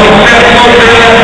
successful